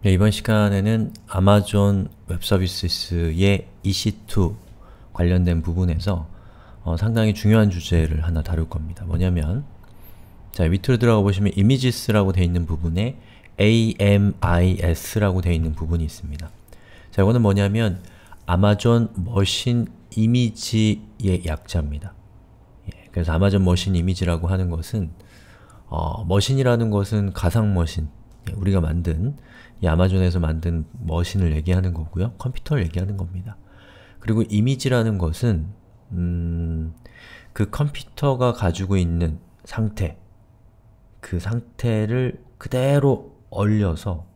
네, 이번 시간에는 아마존 웹서비스의 EC2 관련된 부분에서 어, 상당히 중요한 주제를 하나 다룰 겁니다. 뭐냐면 자 밑으로 들어가 보시면 images라고 되어 있는 부분에 AMIS라고 되어 있는 부분이 있습니다. 자 이거는 뭐냐면 아마존 머신 이미지의 약자입니다. 예, 그래서 아마존 머신 이미지라고 하는 것은 어, 머신이라는 것은 가상 머신, 예, 우리가 만든 이 아마존에서 만든 머신을 얘기하는 거고요. 컴퓨터를 얘기하는 겁니다. 그리고 이미지라는 것은 음, 그 컴퓨터가 가지고 있는 상태, 그 상태를 그대로 얼려서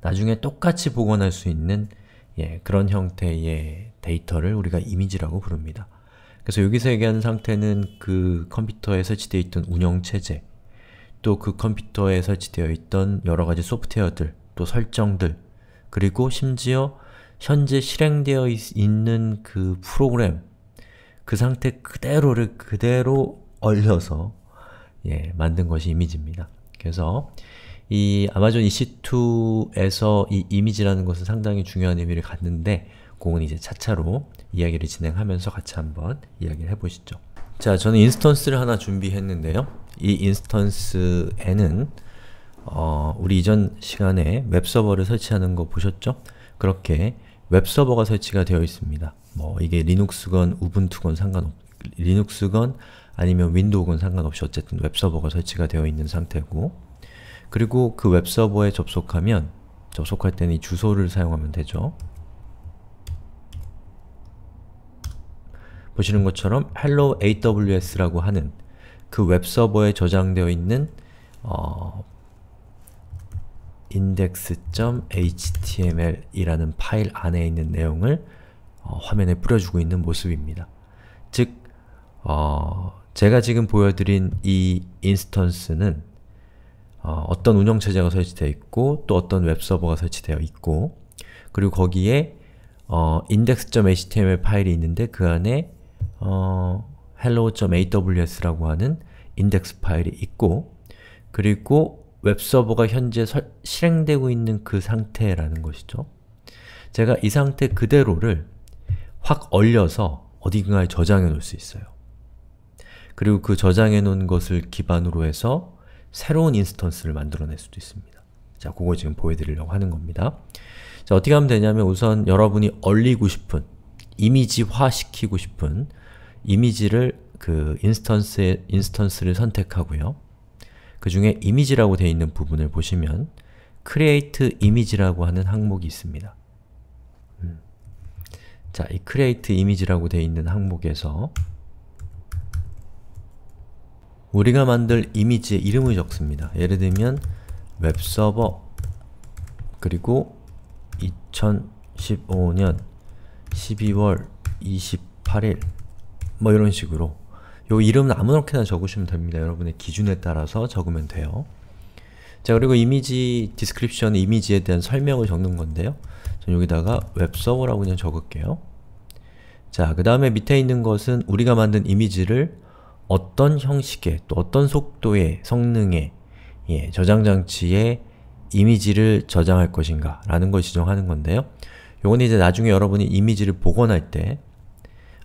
나중에 똑같이 복원할 수 있는 예, 그런 형태의 데이터를 우리가 이미지라고 부릅니다. 그래서 여기서 얘기하는 상태는 그 컴퓨터에 설치되어 있던 운영체제, 또 그 컴퓨터에 설치되어 있던 여러가지 소프트웨어들, 또 설정들, 그리고 심지어 현재 실행되어 있, 는 그 프로그램, 그 상태 그대로를 그대로 얼려서 예, 만든 것이 이미지입니다. 그래서 이 아마존 EC2에서 이 이미지라는 것은 상당히 중요한 의미를 갖는데 그건 이제 차차로 이야기를 진행하면서 같이 한번 이야기를 해보시죠. 자, 저는 인스턴스를 하나 준비했는데요. 이 인스턴스에는 어, 우리 이전 시간에 웹서버를 설치하는 거 보셨죠? 그렇게 웹서버가 설치가 되어 있습니다. 뭐 이게 리눅스건 우분투건 상관없 리눅스건 아니면 윈도우건 상관없이 어쨌든 웹서버가 설치가 되어 있는 상태고 그리고 그 웹서버에 접속하면 접속할 때는 이 주소를 사용하면 되죠. 보시는 것처럼 hello aws라고 하는 그 웹서버에 저장되어 있는 어, index.html 이라는 파일 안에 있는 내용을 어, 화면에 뿌려주고 있는 모습입니다. 즉, 어, 제가 지금 보여드린 이 인스턴스는 어, 떤 운영체제가 설치되어 있고 또 어떤 웹서버가 설치되어 있고 그리고 거기에 어, index.html 파일이 있는데 그 안에 어, hello.aws라고 하는 인덱스 파일이 있고 그리고 웹서버가 현재 설, 실행되고 있는 그 상태라는 것이죠. 제가 이 상태 그대로를 확 얼려서 어디가에 저장해 놓을 수 있어요. 그리고 그 저장해 놓은 것을 기반으로 해서 새로운 인스턴스를 만들어낼 수도 있습니다. 자, 그거 지금 보여드리려고 하는 겁니다. 자, 어떻게 하면 되냐면 우선 여러분이 얼리고 싶은, 이미지화 시키고 싶은 이미지를 그 인스턴스의, 인스턴스를 선택하고요. 그 중에 이미지라고 되어 있는 부분을 보시면 create image라고 하는 항목이 있습니다. 음. 자, 이 create image라고 되어 있는 항목에서 우리가 만들 이미지의 이름을 적습니다. 예를 들면 웹서버 그리고 2015년 12월 28일 뭐 이런 식으로 요 이름은 아무렇게나 적으시면 됩니다. 여러분의 기준에 따라서 적으면 돼요. 자 그리고 이미지 description 이미지에 대한 설명을 적는 건데요. 전 여기다가 웹서버라고 그냥 적을게요. 자, 그 다음에 밑에 있는 것은 우리가 만든 이미지를 어떤 형식의 또 어떤 속도의 성능의 예, 저장 장치에 이미지를 저장할 것인가 라는 걸 지정하는 건데요. 요건 이제 나중에 여러분이 이미지를 복원할 때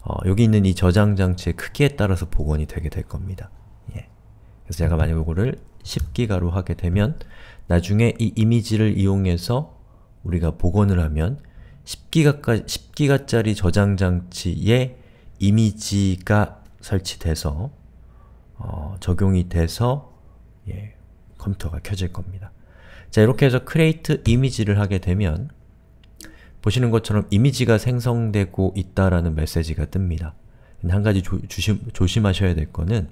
어, 여기 있는 이 저장 장치의 크기에 따라서 복원이 되게 될 겁니다. 예. 그래서 제가 만약 이거를 10기가로 하게 되면 나중에 이 이미지를 이용해서 우리가 복원을 하면 10기가까지, 10기가짜리 저장 장치에 이미지가 설치돼서 어, 적용이 돼서 예, 컴퓨터가 켜질 겁니다. 자 이렇게 해서 create 이미지를 하게 되면 보시는 것처럼 이미지가 생성되고 있다라는 메시지가 뜹니다. 한 가지 조, 주심, 조심하셔야 될 거는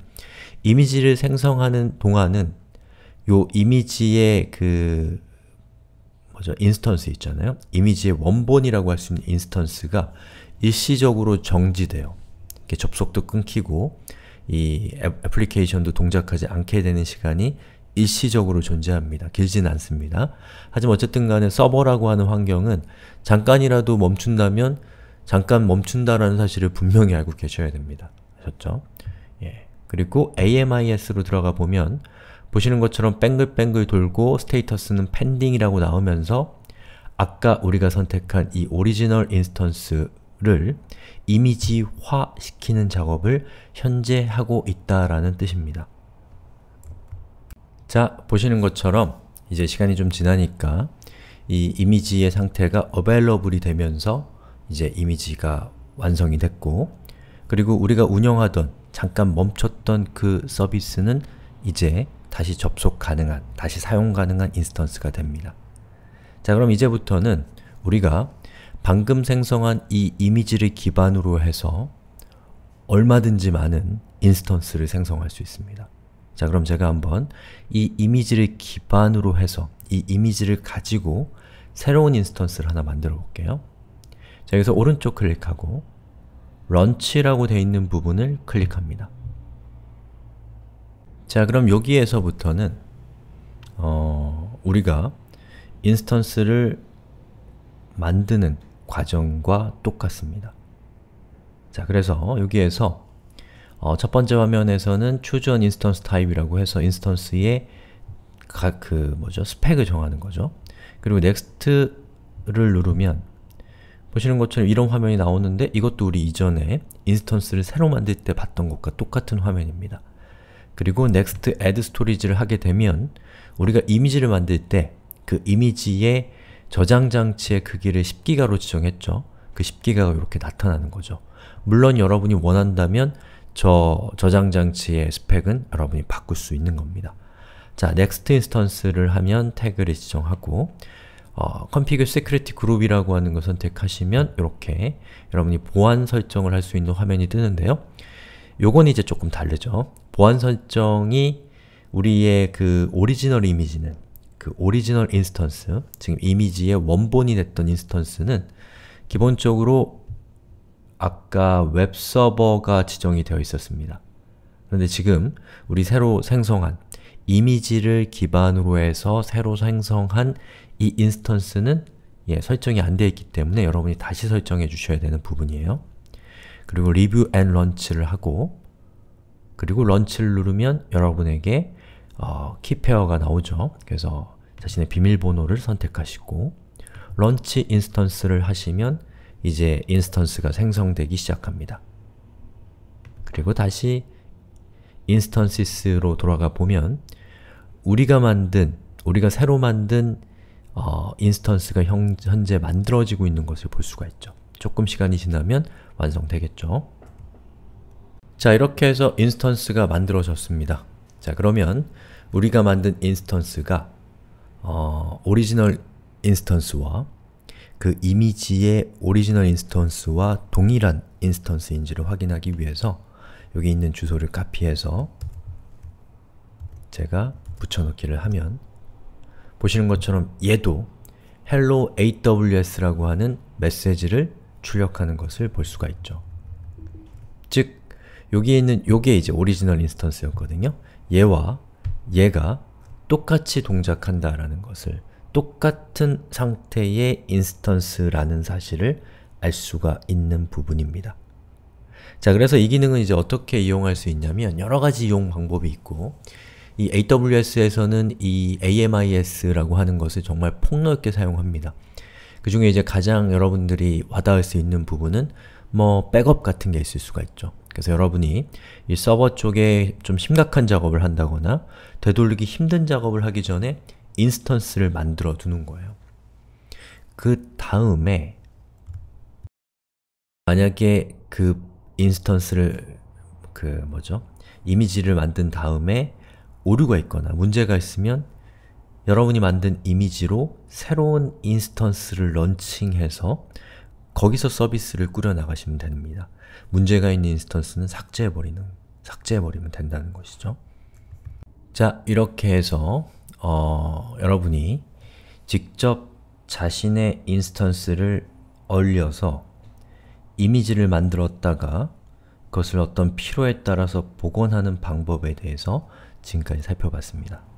이미지를 생성하는 동안은 요 이미지의 그 뭐죠? 인스턴스 있잖아요. 이미지의 원본이라고 할 수 있는 인스턴스가 일시적으로 정지돼요. 접속도 끊기고 이 애플리케이션도 동작하지 않게 되는 시간이 일시적으로 존재합니다. 길지는 않습니다. 하지만 어쨌든 간에 서버라고 하는 환경은 잠깐이라도 멈춘다면 잠깐 멈춘다라는 사실을 분명히 알고 계셔야 됩니다. 아셨죠? 예. 그리고 AMIs로 들어가 보면 보시는 것처럼 뱅글뱅글 돌고 status는 pending이라고 나오면서 아까 우리가 선택한 이 오리지널 인스턴스를 이미지화 시키는 작업을 현재 하고 있다라는 뜻입니다. 자, 보시는 것처럼 이제 시간이 좀 지나니까 이 이미지의 상태가 available이 되면서 이제 이미지가 완성이 됐고 그리고 우리가 운영하던 잠깐 멈췄던 그 서비스는 이제 다시 접속 가능한, 다시 사용 가능한 instance가 됩니다. 자 그럼 이제부터는 우리가 방금 생성한 이 이미지를 기반으로 해서 얼마든지 많은 instance를 생성할 수 있습니다. 자 그럼 제가 한번 이 이미지를 기반으로 해서 이 이미지를 가지고 새로운 instance를 하나 만들어 볼게요. 자 여기서 오른쪽 클릭하고 launch라고 되어 있는 부분을 클릭합니다. 자 그럼 여기에서부터는 어, 우리가 instance를 만드는 과정과 똑같습니다. 자, 그래서 여기에서 어, 첫 번째 화면에서는 choose an instance type이라고 해서 instance의 각 그 뭐죠? 스펙을 정하는 거죠. 그리고 next를 누르면 보시는 것처럼 이런 화면이 나오는데 이것도 우리 이전에 인스턴스를 새로 만들 때 봤던 것과 똑같은 화면입니다. 그리고 next add storage를 하게 되면 우리가 이미지를 만들 때 그 이미지의 저장 장치의 크기를 10기가로 지정했죠. 그 10기가가 이렇게 나타나는 거죠. 물론 여러분이 원한다면 저 저장 장치의 스펙은 여러분이 바꿀 수 있는 겁니다. 자, next instance를 하면 태그를 지정하고 어, configure security group이라고 하는 걸 선택하시면 이렇게 여러분이 보안 설정을 할 수 있는 화면이 뜨는데요. 요건 이제 조금 다르죠. 보안 설정이 우리의 그 오리지널 이미지는 그 오리지널 instance, 지금 이미지의 원본이 됐던 instance는 기본적으로 아까 웹서버가 지정이 되어 있었습니다. 그런데 지금 우리 새로 생성한 이미지를 기반으로 해서 새로 생성한 이 instance는 예, 설정이 안 되어 있기 때문에 여러분이 다시 설정해 주셔야 되는 부분이에요. 그리고 review and launch를 하고 그리고 launch를 누르면 여러분에게 어, key pair가 나오죠. 그래서 자신의 비밀번호를 선택하시고 launch instance를 하시면 이제 instance가 생성되기 시작합니다. 그리고 다시 instances로 돌아가 보면 우리가 만든, 우리가 새로 만든 어, instance가 형, 현재 만들어지고 있는 것을 볼 수가 있죠. 조금 시간이 지나면 완성되겠죠. 자, 이렇게 해서 instance가 만들어졌습니다. 자, 그러면 우리가 만든 instance가 어, 오리지널 instance와 그 이미지의 오리지널 instance와 동일한 instance인지를 확인하기 위해서 여기 있는 주소를 카피해서 제가 붙여넣기를 하면 보시는 것처럼 얘도 hello AWS라고 하는 메시지를 출력하는 것을 볼 수가 있죠. 즉, 여기에 있는 요게 이제 오리지널 instance였거든요. 얘와 얘가 똑같이 동작한다라는 것을 똑같은 상태의 instance라는 사실을 알 수가 있는 부분입니다. 자, 그래서 이 기능은 이제 어떻게 이용할 수 있냐면 여러 가지 이용 방법이 있고 이 AWS에서는 이 AMIs라고 하는 것을 정말 폭넓게 사용합니다. 그 중에 이제 가장 여러분들이 와닿을 수 있는 부분은 뭐 백업 같은 게 있을 수가 있죠. 그래서 여러분이 이 서버 쪽에 좀 심각한 작업을 한다거나 되돌리기 힘든 작업을 하기 전에 instance를 만들어 두는 거예요. 그 다음에 만약에 그 instance를 그 뭐죠? 이미지를 만든 다음에 오류가 있거나 문제가 있으면 여러분이 만든 이미지로 새로운 instance를 launching해서 거기서 서비스를 꾸려나가시면 됩니다. 문제가 있는 instance는 삭제해버리는, 삭제해버리면 된다는 것이죠. 자, 이렇게 해서 어, 여러분이 직접 자신의 instance를 얼려서 이미지를 만들었다가 그것을 어떤 필요에 따라서 복원하는 방법에 대해서 지금까지 살펴봤습니다.